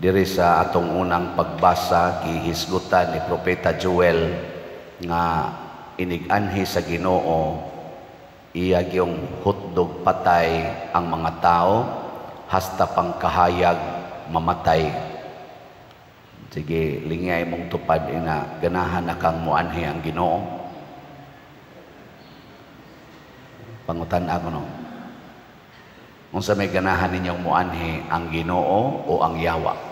diri sa atong unang pagbasa gihisgutan ni propeta Joel nga iniganhi sa Ginoo iya yung hotdog patay ang mga tao hasta pangkahayag mamatay. Sige lingay mong tupad ina ganahan na kang muanhi ang Ginoo. Pangutan ako no. Unsa may ganahan ninyong muanhi ang Ginoo o ang Yawa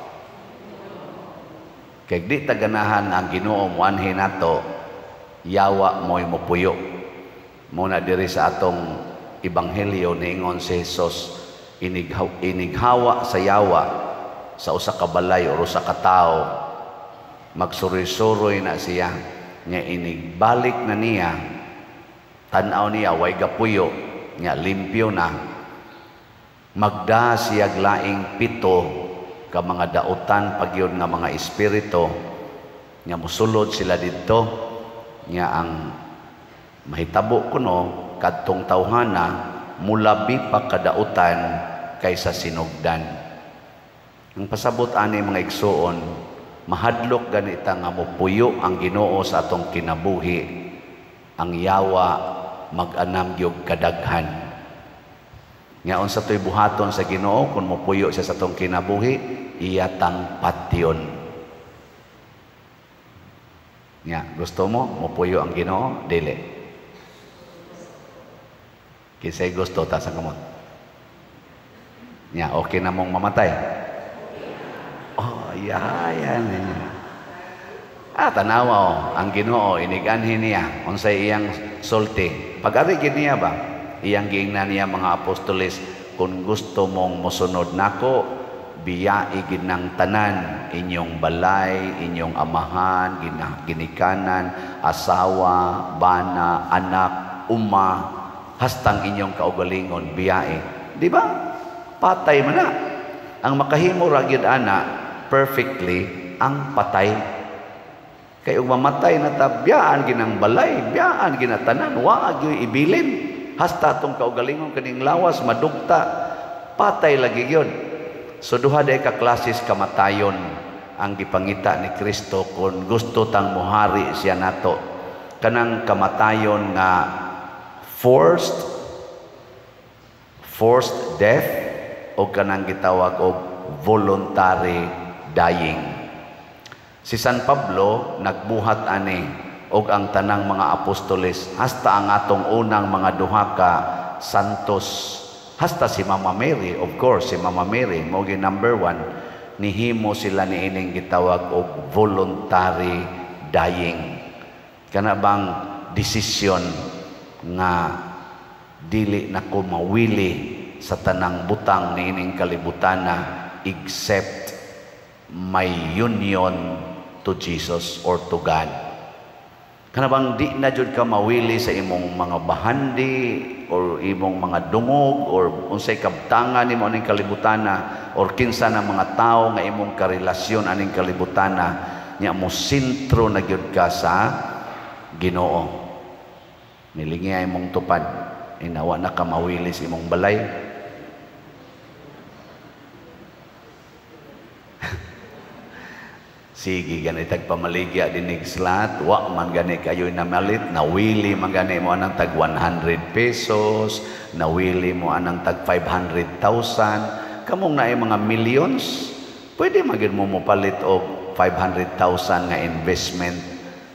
Kay di taganahan ang Ginoo muanhi nato, yawa mo'y mupuyo. Muna diri sa atong ebanghelyo niingon si Jesus inighaw, inighawa sa yawa sa usa ka balay o usa ka tawo magsuroy-suroy na siya nya inigbalik na niya tan-aw niya way gapuyo nya limpyo na magda siya laing pito ka mga dautan pagyon nga mga espiritu nga mosulod sila didto nga ang mahitabo kuno kadtong tawhana mulabi pa kadautan kaysa sinugdan. Ang pasabot ani mga igsuon mahadlok ganita nga mopuyo ang Ginoo sa atong kinabuhi. Ang yawa mag-anam gyud kadaghan nga unsa toy buhaton sa Ginoo kun mopuyo siya sa atong kinabuhi iyatang patyon. Nga, gusto mo, mupuyo ang ginoo? Dili. Kisay gusto, ta sa kamot. Nga, okay na mong mamatay? Oh, yeah, yan. Ah, tanawa oh, ang ginoo, iniganhin niya, unsay iyang sulti. Pag-arigin niya ba? Iyang giingnan niya mga apostolis, kung gusto mong musunod nako, biyai ginang tanan inyong balay, inyong amahan, ginikanan, asawa, bana, anak, uma, hastang inyong kaugalingon, biyai. Di ba? Patay man na. Ang makahimo ragyod ana perfectly ang patay. Kay ug mamatay na ta biyaan ginang balay, biyaan ginatanan, waag yoy ibilin. Hasta tong kaugalingon kaning lawas madugta, patay lagi yun. So duha day ka klases kamatayon ang gipangita ni Kristo kung gusto tang muhari siya nato. Kanang kamatayon nga forced forced death o kanang gitawag og voluntary dying. Si San Pablo nagbuhat ani og ang tanang mga apostoles hasta ang atong unang mga duha ka santos Hasta si Mama Mary, of course, si Mama Mary, mo number one, nihimo sila ni ining gitawag og voluntary dying. Kana bang desisyon nga dili na ko mawili sa tanang butang ni ining kalibutana except my union to Jesus or to God. Kanabang di na jud ka mawili sa imong mga bahandi or imong mga dungog or unsay kabtangan nimo aning kalibutana or kinsa na mga tao nga imong karelasyon aning kalibutana nya mo sentro na gyud ka sa Ginoo. Nilingi imong tupad inawa na ka mawili sa imong balay Sige, gani tag pamaligya dinig slat, wa man gani kayo namalit, nawili man gani mo anang tag 100 pesos, nawili mo anang tag 500,000, kamong na mga millions, pwede magin mo mo palit og 500,000 nga investment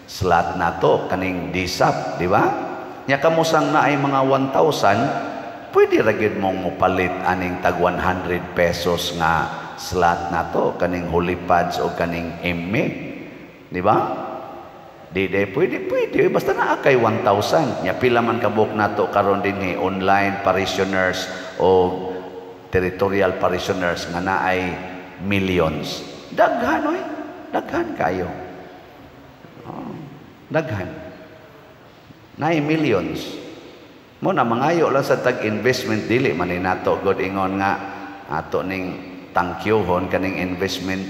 slot na to, kaning DSAP, di ba? Nya kamusang na ay mga 1,000, pwede ragid mong mo palit aning tag 100 pesos nga slot na to kaning holy pads o kaning emme di ba? Di day pwede pwede. Basta na kay 1000 nya pila man kabuk nato karon dinhi online parishioners o territorial parishioners nga naay millions. Daghan oy. Daghan kayo. Oh, daghan. Naay millions. Mo na mangayo lang sa tag investment dili man ni nato. God ingon nga ato ning tangkyohon kaning investment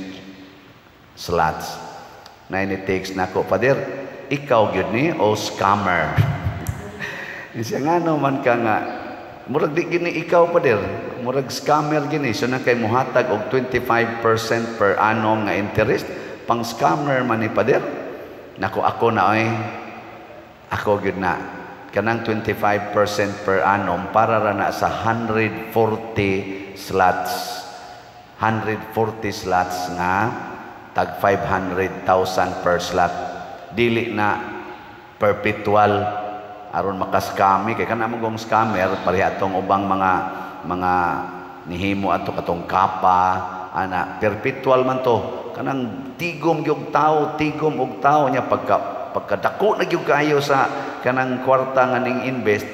slots. Na ini takes nako pader ikaw gyud ni o scammer. Siya nga no man ka nga murag di gini ikaw pader murag scammer gini so na kay muhatag og 25% per annum nga interest. Pang scammer man ni pader nako ako na ay ako gyud na. Kanang 25% per annum para ra na sa 140 slots 140 slots nga tag 500,000 per slot. Dili na perpetual aron makaskami kay kana mo scammer pareha atong ubang mga mga nihimo ato katong kapa ana perpetual man to. Kanang tigom gyud tao tigom og tao nya pagka pagkadako na gyud kayo sa kanang kwarta nga ning invest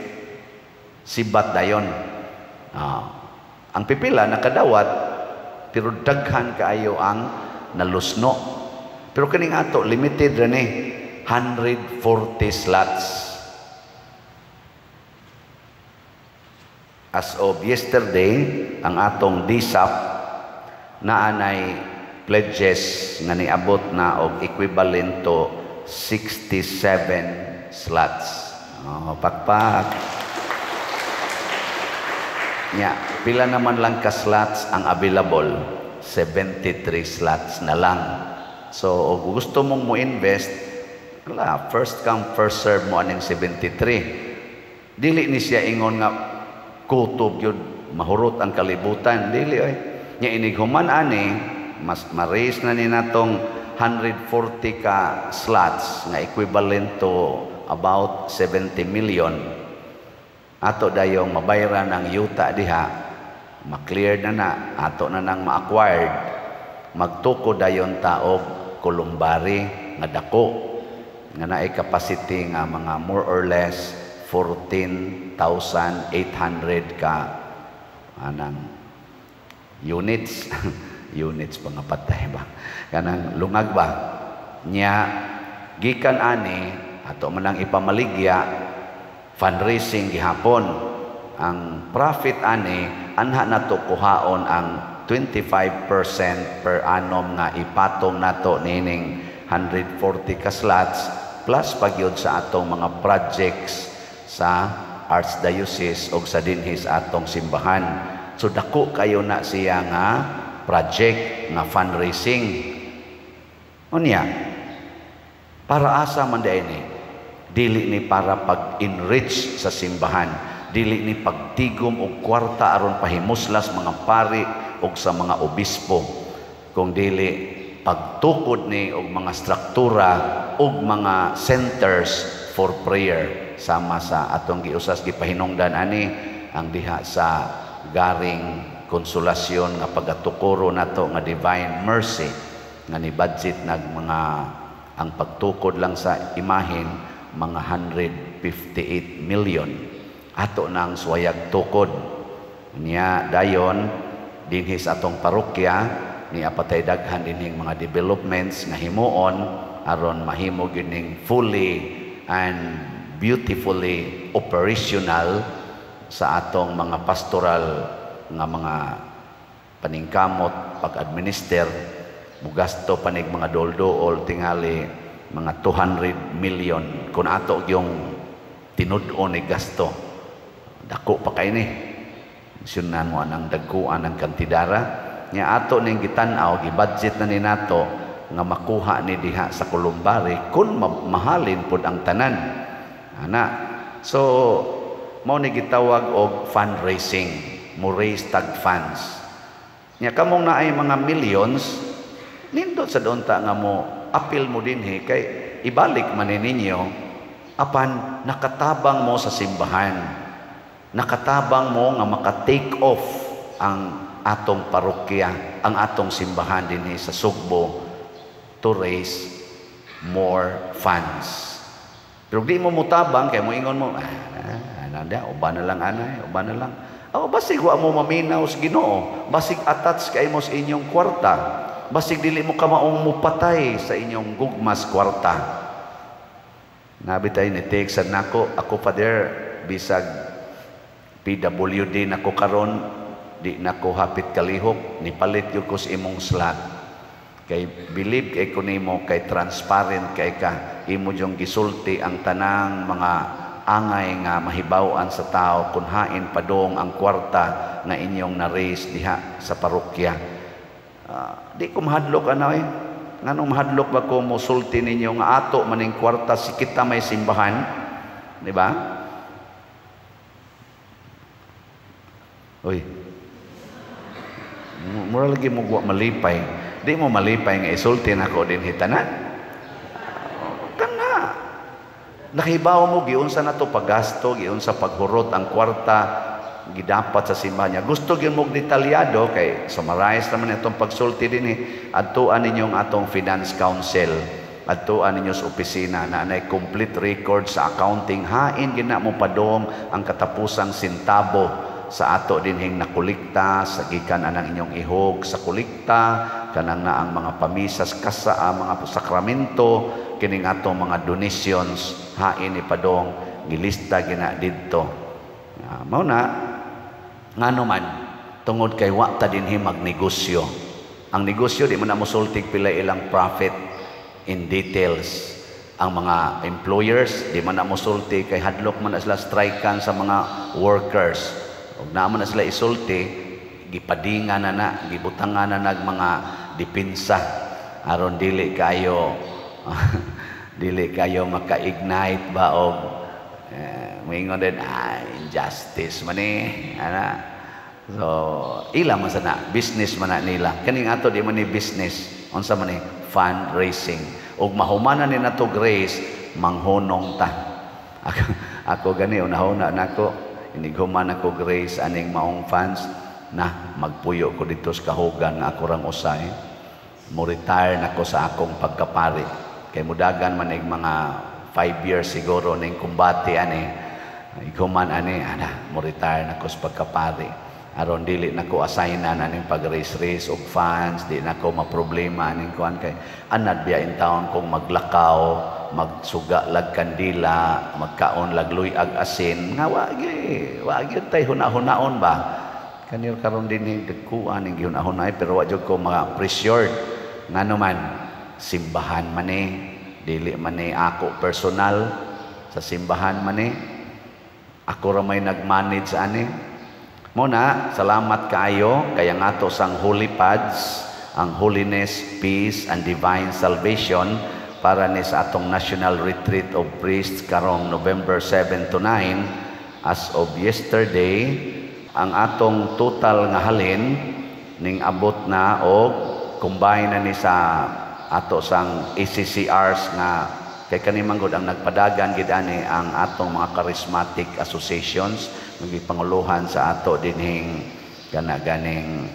sibat dayon. Ah, ang pipila nakadawat pero daghan kaayo ang nalusno. Pero kaning ato, limited rin eh. 140 slots. As of yesterday, ang atong DSAP na anay pledges nga niabot na og equivalent to 67 slots. Oh, pakpak. Nya, pila naman lang ka slots ang available? 73 slots na lang. So, gusto mong mo invest, wala, first come, first serve mo aning 73. Dili ni siya ingon nga kutob yun, mahurot ang kalibutan. Dili ay. Nya inighuman ani, mas ma-raise na ni natong 140 ka slots nga equivalent to about 70 million. Ato dayong mabayaran ang yuta diha. Ma-clear na na, ato na nang ma-acquired, magtuko dayon taog kulumbari nga dako. Nga naay capacity nga mga more or less 14,800 ka anang units. Units pa ba? Kanang lungag ba? Nya gikan ani ato man ang ipamaligya fundraising gihapon ang profit ani anha nato kuhaon ang 25% per annum nga ipatong nato nining 140 ka slots plus pagyod sa atong mga projects sa Archdiocese o sa dinhis atong simbahan. So dako kayo na siya nga project nga fundraising. Unya, para asa man ni? Dili ni para pag-enrich sa simbahan. Dili ni pagtigom og kwarta aron pahimuslas mga pari og sa mga obispo. Kung dili pagtukod ni og mga struktura og mga centers for prayer. Sama sa atong giusas gipahinungdan ani ang diha sa garing konsolasyon nga pagatukoro nato nga divine mercy nga ni budget nag mga ang pagtukod lang sa imahin mga 158 million. Ato nang suwayag tukod. Niya dayon dinhi atong parokya ni apatay daghan dinhing mga developments nga himuon aron mahimo gining fully and beautifully operational sa atong mga pastoral nga mga paningkamot pag-administer. Mugasto panig mga doldool tingali mga 200 million kun ato yung tinud-o ni gasto Dako pa kay ni. Sunan mo anang dagkuan ng kantidara. Nya ato ning gitan-aw gi-budget na ni nato nga makuha ni diha sa Kulumbari kun mahalin pud ang tanan. Ana. So mao ni gitawag og fundraising, mo raise tag funds. Nya kamong naay mga millions nindot sa doon ta nga mo apil mo dinhi kay ibalik man ninyo apan nakatabang mo sa simbahan nakatabang mo nga maka-take off ang atong parokya, ang atong simbahan din sa Sugbo to raise more funds. Pero di mo mutabang, kaya mo ingon mo, ah, ah, uba na lang anay, uba na lang. Oh, basig wa mo maminaw sa Ginoo, basig attach kay mo sa inyong kwarta, basig dili mo ka maong mupatay sa inyong gugmas kwarta. Nabitay ni take sa nako, ako pa there, bisag PWD na ko karon di na ko hapit kalihok ni palit yung ko sa imong slot kay believe kay ko nimo kay transparent kay ka imo yung gisulti ang tanang mga angay nga mahibawan sa tao kung hain padong ang kwarta nga inyong na-raise diha sa parokya. Uh, di ko mahadlok ano eh. Nganong mahadlok ba ko musulti ninyo nga ato maning kwarta si kita may simbahan? Di ba? Uy. Mura lagi mo malipay. Di mo malipay nga isulti na ko din hitanan. Nakibaw mo, giunsa na to paggasto, giunsa paghurot ang kwarta, gidapat sa simbahan. Gusto gyud mo detalyado kay summarize naman itong pagsulti din eh. Adtuan ninyong atong finance council. Adtuan ninyo sa opisina na nay complete record sa accounting. Hain gina mo padong ang katapusang sintabo sa ato dinhing nakulikta sa gikan anang inyong ihog sa kulikta kanang na ang mga pamisas kasa ang mga sakramento kining ato mga donations hain ni padong gilista gina didto uh, mao na ngano man tungod kay wa ta dinhi magnegosyo ang negosyo di man na mosultig pila ilang profit in details. Ang mga employers di man na mosulti kay hadlok man sila strikean sa mga workers. Ug naman na sila isulti gipadingan na na gibutangan na nag mga depensa. Aron dili kayo dili kayo maka-ignite ba og eh, moingon din ah, injustice man eh. Ana so ila man sana business man na nila. Kaning ato di man ni business. Unsa man ni? Fundraising. Ug mahumanan ni nato grace manghunong ta. Ako, ako gani unahuna nako inighuman ako grace aning maong funds na magpuyo ko dito sa kahugan nga ako rang usay mo retire nako sa akong pagkapari. Kay mudagan man ig mga 5 years siguro ning kumbate ani. Iguman ani ana mo retire na ko sa pagkapari aron dili nako assignan aning pag-raise race og funds di nako maproblema aning kuan kay anad biya in taon kung maglakaw magsuga lag kandila magkaon lag luy ag asin nga wa gyud wa gyud tay hunahunaon ba kanil karon din ni dekuan ning gihunahunay pero wa jud ko mga pressured ngano man simbahan man eh. Dili man eh ako personal sa simbahan man eh. Ako ra may nag-manage ani. Muna, salamat kaayo kaya nga to sang Holy Pads, ang Holiness, Peace, and Divine Salvation para ni sa atong National Retreat of Priests karong November 7 to 9 as of yesterday. Ang atong total nga halin ning abot na og combine na ni sa ato sang ACCRs nga kay kani manggod ang nagpadagan gid ani ang atong mga charismatic associations panguluhan sa ato dinhing kana ganing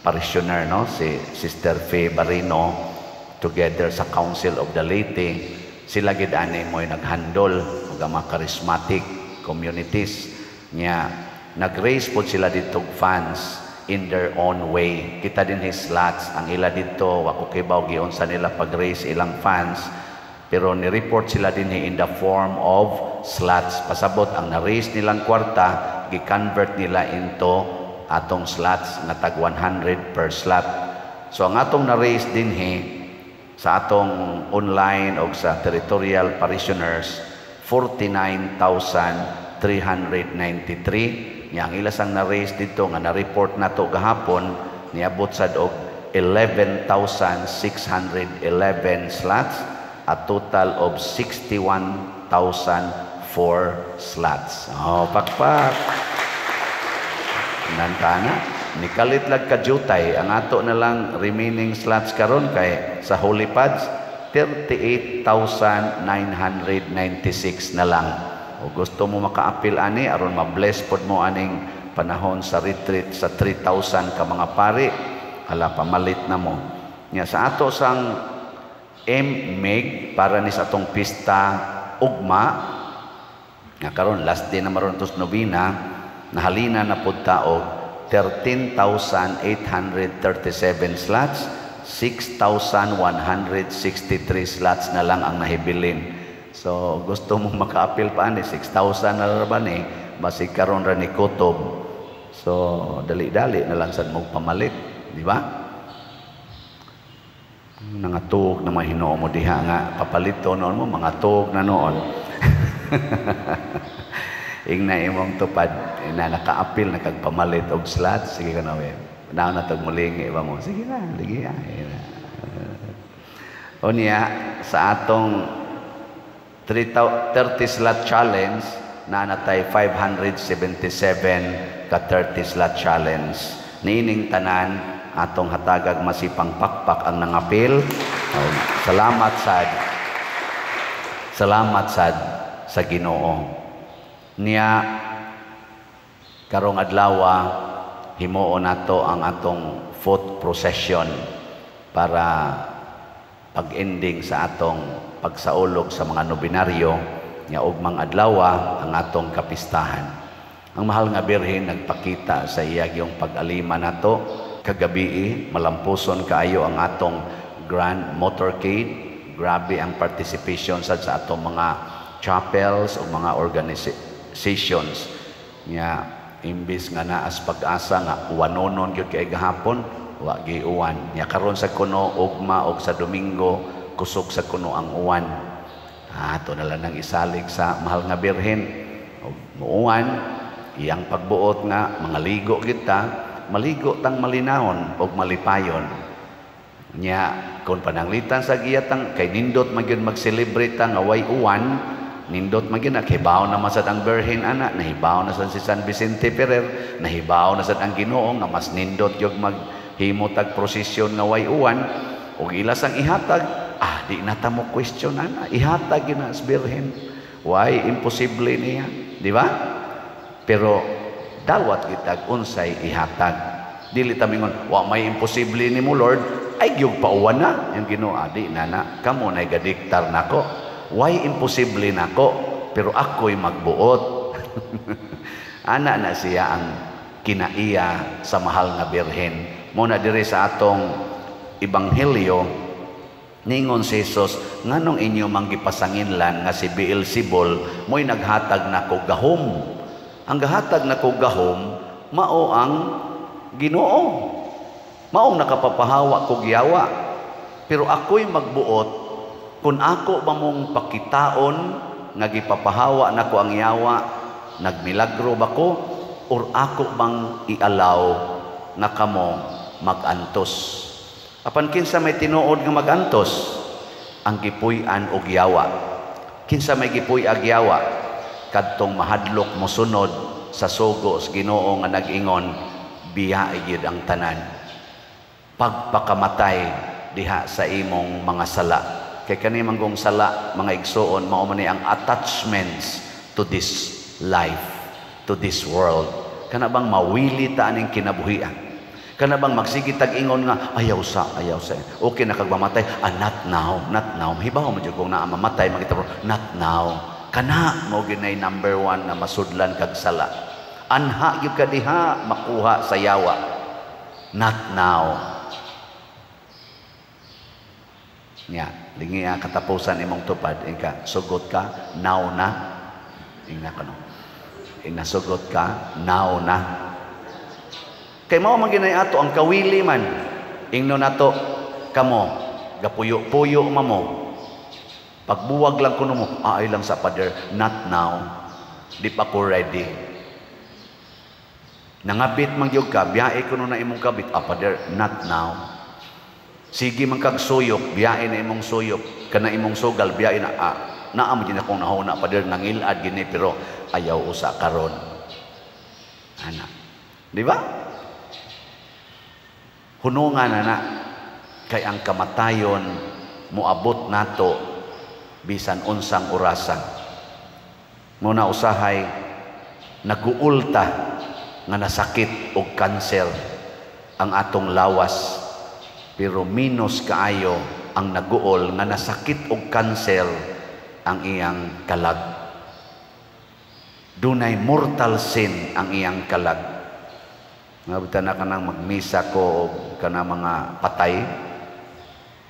parishioner no si Sister Faye Barino together sa Council of the Leyte sila gid ani mo naghandol og mga charismatic communities nya nag-raise po sila dito funds in their own way. Kita din his slots. Ang ila dito, wako kibaw giyon sa nila pag-raise ilang fans. Pero ni-report sila din in the form of slots. Pasabot, ang na-raise nilang kwarta, gi-convert nila into atong slots nga tag 100 per slot. So ang atong na-raise din sa atong online o sa territorial parishioners, 49,393 niya ang ilasang na-raise dito nga na-report na to gahapon niabot sad og 11,611 slots at total of 61,004 slots. Oh, pakpak. Nantana, nikalit lag kajutay ang ato na lang remaining slots karon kay sa Holy Pads 38,996 na lang. O gusto mo maka-appeal ani aron ma-bless pod mo aning panahon sa retreat sa 3,000 ka mga pari ala pamalit na mo. Nya sa ato sang MMEG para ni sa atong pista ugma nga karon last day na maron tos nobina nahalina na pud ta og 13,837 slots 6,163 slots na lang ang nahibilin So, gusto mong maka-appeal pa ni 6,000 na ba ni karon ra ni kutob. So, dali-dali na lang sad mong pamalit, di ba? Nangatog na mahino mo diha nga papalito noon mo mga tug na noon. ing na imong tupad ina nakaapil nakagpamalit og slot. Sige ka na we. Now na tag mulingi ba mo. Sige na ligi o niya sa atong 30 slot challenge na natay 577 ka 30 slot challenge. Nining tanan atong hatagag masipang pakpak ang nangapil. Salamat sad. Salamat sad sa Ginoo niya karong adlaw himuo nato ang atong foot procession para pag-ending sa atong pagsaulog sa mga nobinaryo nga ugmang adlaw ang atong kapistahan. Ang mahal nga birhen nagpakita sa iyag yung pag-alima nato kagabi malampuson kaayo ang atong grand motorcade. Grabe ang participation sa, sa atong mga chapels o mga organisations sessions nga imbis nga naas pag-asa nga wanonon gyud kay gahapon wa giuwan. Nya karon sa kuno ugma og sa domingo kusog sa kuno ang uwan. Ato na lang isalig sa mahal nga birhen. Og muuwan iyang pagbuot nga mga ligo kita maligo tang malinahon og malipayon. Nya kon pananglitan sa giyatang kay nindot magyud mag-celebrate nga way uwan Nindot magina hibaw na masad ang Berhin ana, nahibaw na sad si San Vicente Ferrer, nahibaw na sad ang Ginoo nga mas nindot yog maghimo tag prosesyon nga way uwan ug ilas ang ihatag. Ah, di na ta mo question ana, ihatag gina sa Berhin. Why? Imposible niya, di ba? Pero dawat kita unsay ihatag. Dili ta mingon, wa may imposible ni mo Lord, ay gyud pauwan na. Yung Ginoo adi na na. Kamo na gadiktar nako why imposible nako pero ako'y magbuot? Ana na siya ang kinaiya sa mahal nga birhen. Mo na diri sa atong ebanghelyo ningon si Jesus nganong inyo manggipasanginlan nga si Beelzebul? Mo'y naghatag nako gahom. Ang gahatag nako gahom mao ang Ginoo. Maong nakapapahawa ko giyawa pero ako'y magbuot kung ako ba mong pakitaon nga gipapahawa nako ang yawa nagmilagro ba ko or ako bang ialaw nga kamo magantos? Apan kinsa may tinuod nga magantos? Ang gipuy-an og yawa. Kinsa may gipuy ag yawa? Kadtong mahadlok mosunod sa sugo sa Ginoo nga nag-ingon biya gyud ang tanan. Pagpakamatay diha sa imong mga sala kay kani manggong sala mga igsoon mao man ang attachments to this life to this world. Kana bang mawili ta aning kinabuhian? Kana bang magsige tag ingon nga ayaw sa ayaw sa. Okay na kag mamatay ah, not now not now. Hibaw mo jud kung naa mamatay magita not now. Kana mo ginay number one na masudlan kag sala. Anha gyud ka diha makuha sa yawa. Not now. Nya lingi ang katapusan imong tupad ika sugot ka now na. Ingna kano ina sugot ka now na. Kay mao man ginay ato ang kawili man ingno nato kamo gapuyo-puyo mamo pagbuwag lang kuno mo aay lang sa pader not now. Di pa ko ready. Nangabit man gyud ka biyae kuno na imong kabit. Ah pader not now Sige man kag suyok, biyain na imong suyok, kana imong sugal, biyain na, ah, naam din akong nahuna pa dir nangilad gini pero ayaw usa karon. Ana. Di ba? Hunungan na na kay ang kamatayon moabot nato bisan unsang orasan. Muna usahay naguulta nga nasakit og kanser ang atong lawas pero minus kaayo ang naguol nga nasakit og kanser ang iyang kalag. Dunay mortal sin ang iyang kalag. Nga na kanang magmisa ko og kana mga patay.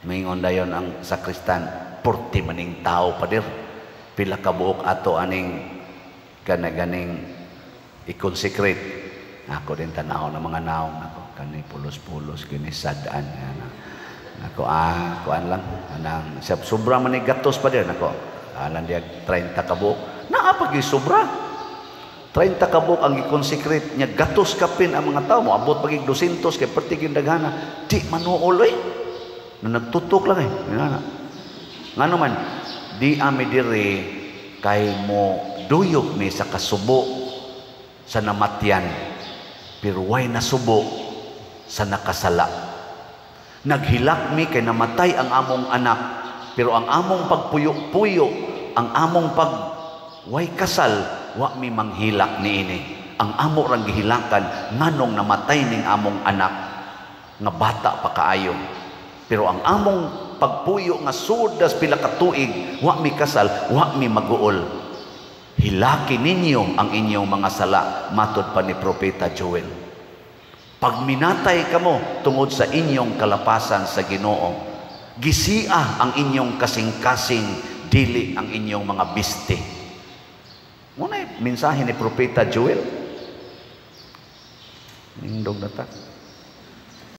Mingon dayon ang sakristan, porti maning tao padir. Pila ka buok ato aning kana ganing i-consecrate. Ako din tanaw ng mga naong kani pulos-pulos kini sadaan ana nako ah kuan lang anang sobrang man gatos pa din nako alan dia 30 ka buok naa pag sobra. 30 kabuk ang i-consecrate niya gatos kapin ang mga tao mo abot pagig 200 kay perti gyud daghana. Di manuol eh. Na nagtutok lang eh. Nga ngano man di ami diri kay mo duyok mi sa kasubo sa namatyan. Pero way nasubo sa nakasala. Naghilak mi kay namatay ang among anak pero ang among pagpuyo-puyo ang among pag way kasal wa mi manghilak niini ang amo rang gihilakan nganong namatay ning among anak nga bata pa kaayo. Pero ang among pagpuyo nga sudas pila ka tuig wa mi kasal wa mi maguol. Hilaki ninyo ang inyong mga sala matod pa ni propeta Joel pag minatay kamo tungod sa inyong kalapasan sa Ginoo gisia ang inyong kasing-kasing dili ang inyong mga biste Muna mensahe ni Propeta Joel. Nindog na ta.